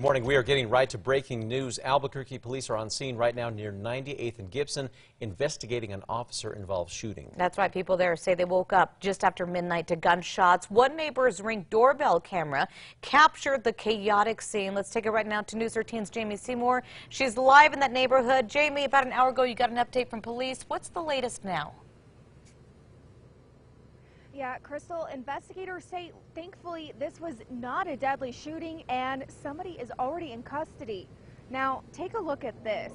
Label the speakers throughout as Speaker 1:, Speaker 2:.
Speaker 1: Good morning. We are getting right to breaking news. Albuquerque police are on scene right now near 98th and Gibson investigating an officer-involved shooting.
Speaker 2: That's right. People there say they woke up just after midnight to gunshots. One neighbor's ring doorbell camera captured the chaotic scene. Let's take it right now to News 13's Jamie Seymour. She's live in that neighborhood. Jamie, about an hour ago, you got an update from police. What's the latest now?
Speaker 3: Yeah, Crystal, investigators say thankfully this was not a deadly shooting and somebody is already in custody. Now, take a look at this.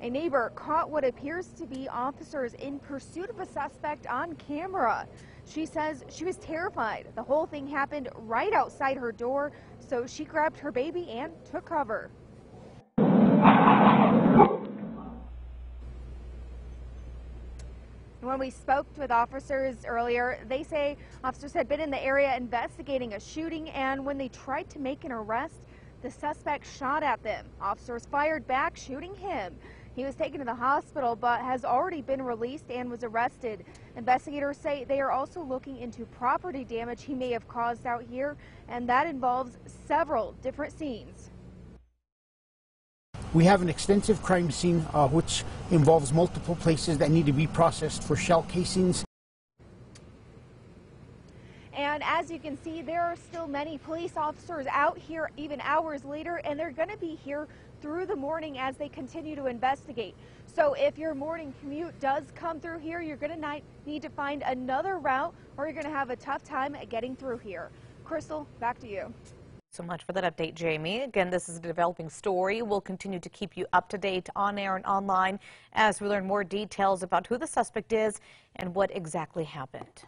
Speaker 3: A neighbor caught what appears to be officers in pursuit of a suspect on camera. She says she was terrified. The whole thing happened right outside her door, so she grabbed her baby and took cover. When we spoke with officers earlier, they say officers had been in the area investigating a shooting, and when they tried to make an arrest, the suspect shot at them. Officers fired back, shooting him. He was taken to the hospital but has already been released and was arrested. Investigators say they are also looking into property damage he may have caused out here, and that involves several different scenes.
Speaker 4: We have an extensive crime scene uh, which involves multiple places that need to be processed for shell casings.
Speaker 3: And as you can see, there are still many police officers out here even hours later, and they're going to be here through the morning as they continue to investigate. So if your morning commute does come through here, you're going to need to find another route or you're going to have a tough time getting through here. Crystal, back to you
Speaker 2: so much for that update, Jamie. Again, this is a developing story. We'll continue to keep you up to date on air and online as we learn more details about who the suspect is and what exactly happened.